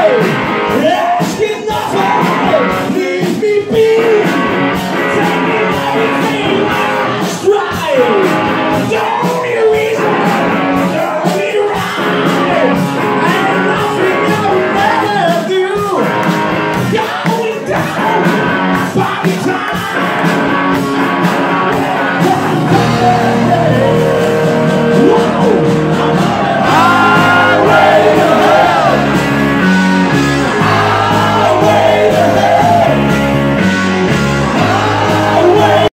Let's get nothing, leave me be.